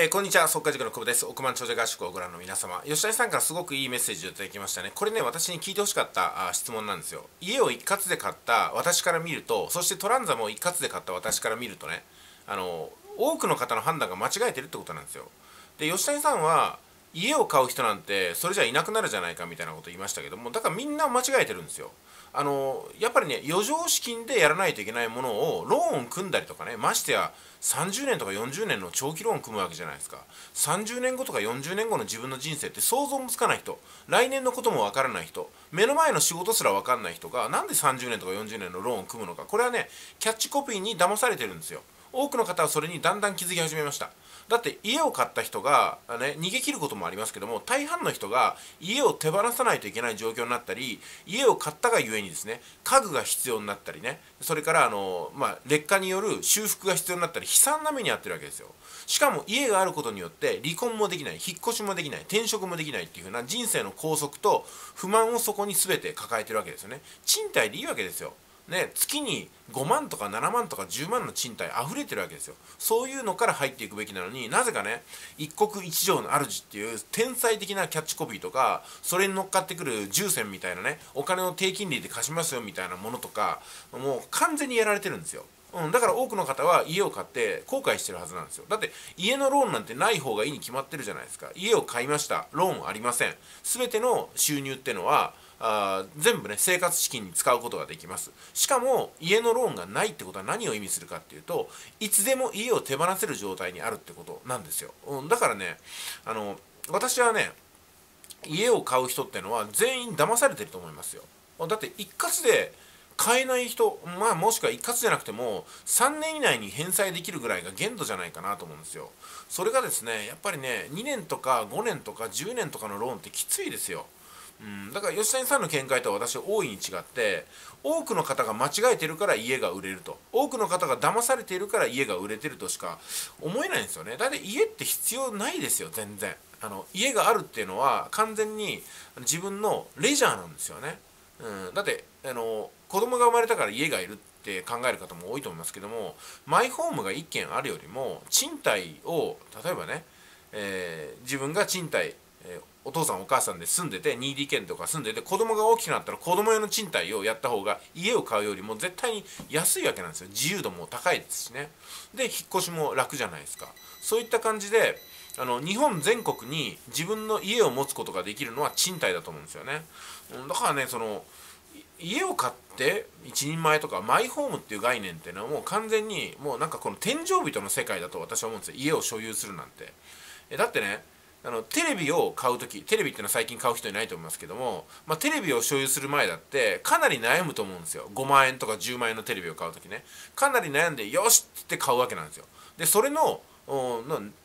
えー、こんにちは、速稼塾の久保です。億万長者合宿をご覧の皆様。吉谷さんからすごくいいメッセージをいただきましたね。これね、私に聞いてほしかったあ質問なんですよ。家を一括で買った私から見ると、そしてトランザも一括で買った私から見るとね、あの、多くの方の判断が間違えてるってことなんですよ。で、吉谷さんは、家を買う人なんてそれじゃいなくなるじゃないかみたいなこと言いましたけどもだからみんな間違えてるんですよ。あのやっぱりね余剰資金でやらないといけないものをローン組んだりとかねましてや30年とか40年の長期ローン組むわけじゃないですか。30年後とか40年後の自分の人生って想像もつかない人。来年のこともわからない人。目の前の仕事すらわかんない人がなんで30年とか40年のローンを組むのか。これはねキャッチコピーに騙されてるんですよ。多くの方はそれにだんだん気づき始めました。だって家を買った人が、ね、逃げ切ることもありますけども大半の人が家を手放さないといけない状況になったり家を買ったがゆえにですね家具が必要になったりねそれからあの、まあ、劣化による修復が必要になったり悲惨な目に遭ってるわけですよ。しかも家があることによって離婚もできない引っ越しもできない転職もできないっていう風な人生の拘束と不満をそこに全て抱えてるわけですよね。賃貸でいいわけですよ。ね、月に5万とか7万とか10万の賃貸溢れてるわけですよ。そういうのから入っていくべきなのになぜかね一国一城の主っていう天才的なキャッチコピーとかそれに乗っかってくる重戦みたいなねお金を低金利で貸しますよみたいなものとかもう完全にやられてるんですよ。うん、だから多くの方は家を買って後悔してるはずなんですよ。だって家のローンなんてない方がいいに決まってるじゃないですか。家を買いました。ローンありません。全ての収入ってのはあ全部ね生活資金に使うことができます。しかも家のローンがないってことは何を意味するかっていうといつでも家を手放せる状態にあるってことなんですよ、うん、だからねあの私はね家を買う人ってのは全員騙されてると思いますよ。だって一括で買えない人まあもしくは一括じゃなくても3年以内に返済できるぐらいが限度じゃないかなと思うんですよ。それがですねやっぱりね2年とか5年とか10年とかのローンってきついですよ。うん、だから吉谷さんの見解とは私は大いに違って多くの方が間違えてるから家が売れると。多くの方が騙されているから家が売れてるとしか思えないんですよね。だって家って必要ないですよ全然。あの家があるっていうのは完全に自分のレジャーなんですよね、うん、だってあの子供が生まれたから家がいるって考える方も多いと思いますけどもマイホームが1軒あるよりも賃貸を例えばね、えー、自分が賃貸えー、お父さんお母さんで住んでて 2DK とか住んでて子供が大きくなったら子供用の賃貸をやった方が家を買うよりも絶対に安いわけなんですよ。自由度も高いですしね。で引っ越しも楽じゃないですか。そういった感じであの日本全国に自分の家を持つことができるのは賃貸だと思うんですよね。だからねその家を買って一人前とかマイホームっていう概念っていうのはもう完全にもうなんかこの天井人の世界だと私は思うんですよ。家を所有するなんて。だってねあのテレビを買う時テレビっていうのは最近買う人いないと思いますけども、まあ、テレビを所有する前だってかなり悩むと思うんですよ。5万円とか10万円のテレビを買う時ね。かなり悩んでよしって買うわけなんですよ。でそれの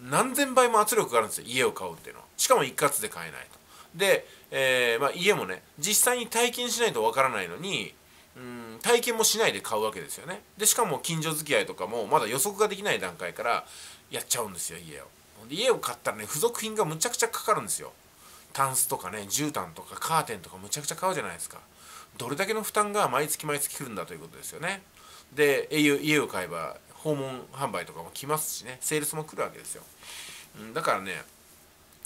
何千倍も圧力があるんですよ。家を買うっていうのは。しかも一括で買えないと。で、えー、まあ、家もね実際に体験しないとわからないのにうん体験もしないで買うわけですよね。でしかも近所付き合いとかもまだ予測ができない段階からやっちゃうんですよ家を。家を買ったらね付属品がむちゃくちゃかかるんですよ。タンスとかね絨毯とかカーテンとかむちゃくちゃ買うじゃないですか。どれだけの負担が毎月毎月来るんだということですよね。で家を買えば訪問販売とかも来ますしね。セールスも来るわけですよ。だからね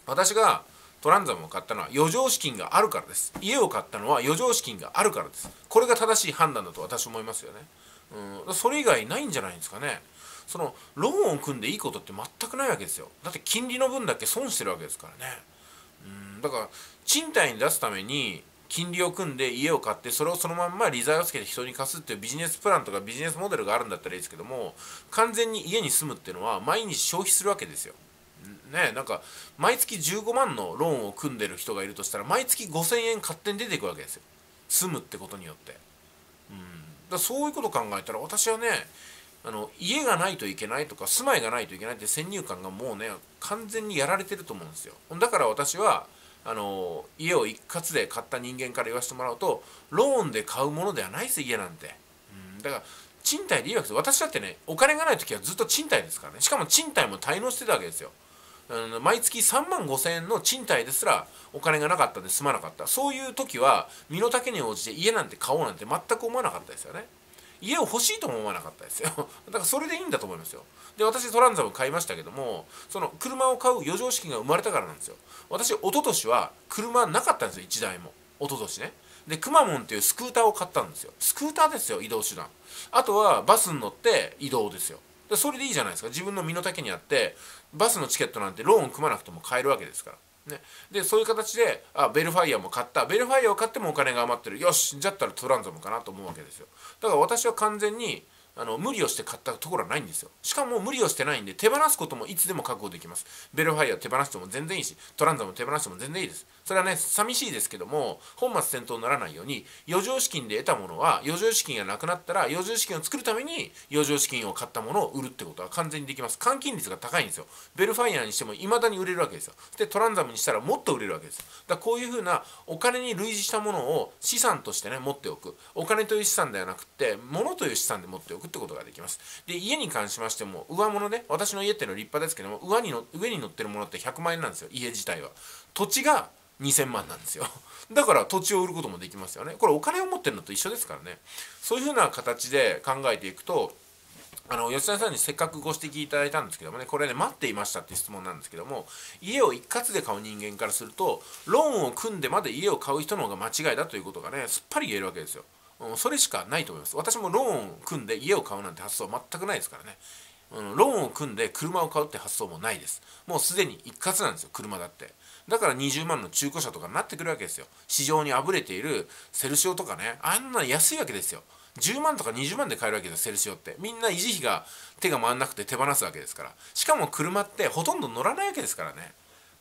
私がトランザムを買ったのは余剰資金があるからです。家を買ったのは余剰資金があるからです。これが正しい判断だと私は思いますよね。うんそれ以外ないんじゃないんですかね。そのローンを組んでいいことって全くないわけですよだって金利の分だけ損してるわけですからねうんだから賃貸に出すために金利を組んで家を買ってそれをそのまんま利材をつけて人に貸すっていうビジネスプランとかビジネスモデルがあるんだったらいいですけども完全に家に住むっていうのは毎日消費するわけですよ。ねなんか毎月15万のローンを組んでる人がいるとしたら毎月5000円勝手に出ていくわけですよ住むってことによって。うんだそういうこと考えたら私はねあの家がないといけないとか住まいがないといけないって先入観がもうね完全にやられてると思うんですよ。だから私はあの家を一括で買った人間から言わせてもらうとローンで買うものではないです家なんて、うん、だから賃貸でいいわけです私だってねお金がない時はずっと賃貸ですからね。しかも賃貸も滞納してたわけですよ。毎月3万5千円の賃貸ですらお金がなかったんで済まなかった。そういう時は身の丈に応じて家なんて買おうなんて全く思わなかったですよね。家を欲しいとも思わなかったですよ。だからそれでいいんだと思いますよ。で私トランザム買いましたけどもその車を買う余剰資金が生まれたからなんですよ。私一昨年は車なかったんですよ1台も。一昨年ね。でくまモンっていうスクーターを買ったんですよ。スクーターですよ移動手段。あとはバスに乗って移動ですよ。でそれでいいじゃないですか。自分の身の丈にあってバスのチケットなんてローン組まなくても買えるわけですから。ね、でそういう形であベルファイアも買った。ベルファイアを買ってもお金が余ってる。よしじゃったらトランザムかなと思うわけですよ。だから私は完全にあの無理をして買ったところはないんですよ。しかも無理をしてないんで手放すこともいつでも確保できます。ベルファイア手放しても全然いいしトランザム手放しても全然いいです。それはね寂しいですけども本末転倒にならないように余剰資金で得たものは余剰資金がなくなったら余剰資金を作るために余剰資金を買ったものを売るってことは完全にできます。換金率が高いんですよ。ベルファイアにしても未だに売れるわけですよ。でトランザムにしたらもっと売れるわけですだからこういうふうなお金に類似したものを資産としてね持っておく。お金という資産ではなくて物という資産で持っておく。ってことができます。で家に関しましても上物ね私の家っていうのは立派ですけども上にの上に乗ってるものって100万円なんですよ。家自体は。土地が2000万なんですよ。だから土地を売ることもできますよね。これお金を持ってるのと一緒ですからね。そういうふうな形で考えていくとあの吉田さんにせっかくご指摘いただいたんですけどもねこれね待っていましたっていう質問なんですけども家を一括で買う人間からするとローンを組んでまで家を買う人の方が間違いだということがねすっぱり言えるわけですよ、それしかないと思います。私もローンを組んで家を買うなんて発想は全くないですからね、ローンを組んで車を買うって発想もないです。もうすでに一括なんですよ車だって。だから20万の中古車とかになってくるわけですよ。市場にあぶれているセルシオとかね。あんな安いわけですよ。10万とか20万で買えるわけですよセルシオって。みんな維持費が手が回んなくて手放すわけですから。しかも車ってほとんど乗らないわけですからね。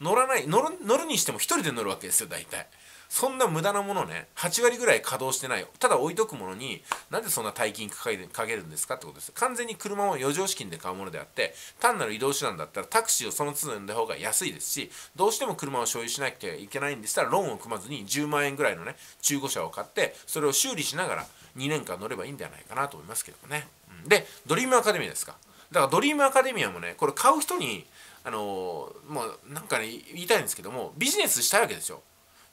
乗らない乗る乗るにしても1人で乗るわけですよ大体。そんな無駄なものね8割ぐらい稼働してないただ置いとくものになんでそんな大金かけるんですかってことです。完全に車を余剰資金で買うものであって単なる移動手段だったらタクシーをその都度呼んだ方が安いですしどうしても車を所有しなきゃいけないんでしたらローンを組まずに10万円ぐらいのね中古車を買ってそれを修理しながら2年間乗ればいいんじゃないかなと思いますけどもね、うん、でドリームアカデミアですか。だからドリームアカデミアもねこれ買う人にあの、もうなんかね言いたいんですけどもビジネスしたいわけですよ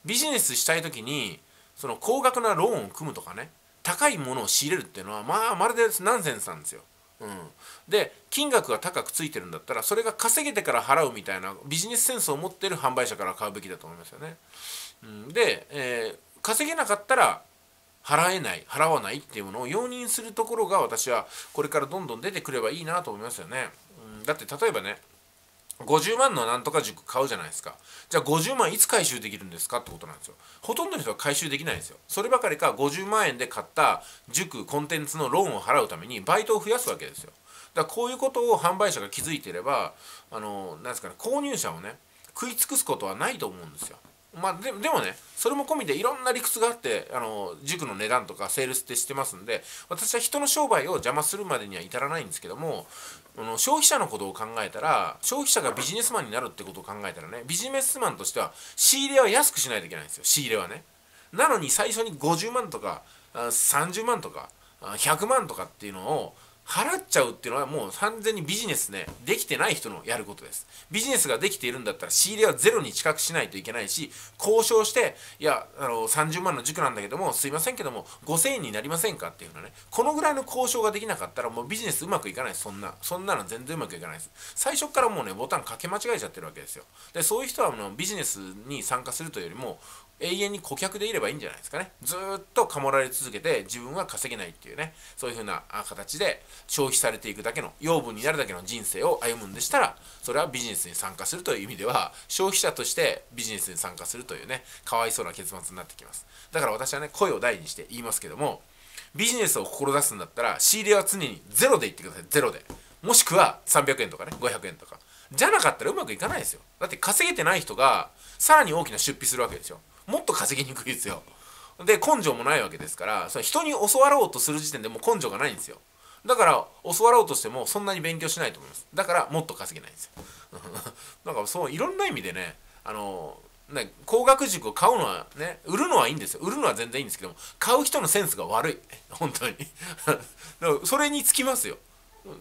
ビジネスしたい時にその高額なローンを組むとかね高いものを仕入れるっていうのはまあまるでナンセンスなんですよ。うん、で金額が高くついてるんだったらそれが稼げてから払うみたいなビジネスセンスを持ってる販売者から買うべきだと思いますよね。うん、で、えー、稼げなかったら払えない払わないっていうものを容認するところが私はこれからどんどん出てくればいいなと思いますよね。うん、だって例えばね50万のなんとか塾買うじゃないですか。じゃあ50万いつ回収できるんですかってことなんですよ。ほとんどの人は回収できないんですよ。そればかりか50万円で買った塾コンテンツのローンを払うためにバイトを増やすわけですよ。だからこういうことを販売者が気づいてればあのなんですかね購入者をね食い尽くすことはないと思うんですよ。まあででもねそれも込みでいろんな理屈があってあの塾の値段とかセールスって知ってますんで私は人の商売を邪魔するまでには至らないんですけどもあの消費者のことを考えたら消費者がビジネスマンになるってことを考えたらねビジネスマンとしては仕入れは安くしないといけないんですよ。仕入れはね。なのに最初に50万とか30万とか100万とかっていうのを払っちゃうっていうのはもう完全にビジネスねできてない人のやることです。ビジネスができているんだったら仕入れはゼロに近くしないといけないし交渉していやあの30万の塾なんだけどもすいませんけども5000円になりませんかっていうのはね。このぐらいの交渉ができなかったらもうビジネスうまくいかないです。そんなそんなの全然うまくいかないです。最初からもうねボタンかけ間違えちゃってるわけですよ。でそういう人はもうビジネスに参加するというよりも永遠に顧客でいればいいんじゃないですかね。ずっとかもられ続けて自分は稼げないっていうねそういう風な形で消費されていくだけの養分になるだけの人生を歩むんでしたらそれはビジネスに参加するという意味では消費者としてビジネスに参加するというねかわいそうな結末になってきます。だから私はね声を大にして言いますけどもビジネスを志すんだったら仕入れは常にゼロで言ってください。ゼロで。もしくは300円とかね500円とか。じゃなかったらうまくいかないですよ。だって稼げてない人がさらに大きな出費するわけですよ。もっと稼ぎにくいですよ。で根性もないわけですからそれ人に教わろうとする時点でもう根性がないんですよ。だから教わろうとしてもそんなに勉強しないと思います。だからもっと稼げないんですよ。なんかそういろんな意味でねあのね高額塾を買うのはね売るのはいいんですよ。売るのは全然いいんですけども買う人のセンスが悪い。本当に。だからそれにつきますよ。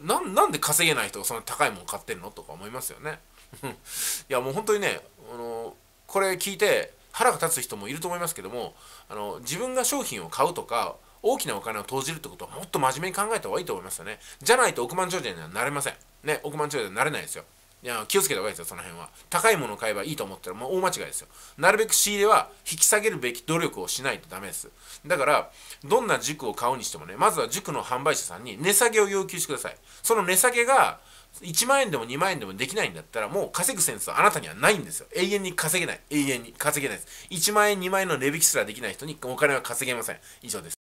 なんで稼げない人がそんな高いもの買ってるのとか思いますよね。いやもう本当にねあのこれ聞いて腹が立つ人もいると思いますけどもあの自分が商品を買うとか大きなお金を投じるってことはもっと真面目に考えた方がいいと思いますよね。じゃないと億万長者にはなれません。ね億万長者になれないですよ。いや気をつけた方がいいですよその辺は。高いものを買えばいいと思ったらもう大間違いですよ。なるべく仕入れは引き下げるべき努力をしないとダメです。だからどんな塾を買うにしてもねまずは塾の販売者さんに値下げを要求してください。その値下げが1万円でも2万円でもできないんだったらもう稼ぐセンスはあなたにはないんですよ。永遠に稼げない。永遠に稼げないです。1万円2万円の値引きすらできない人にお金は稼げません。以上です。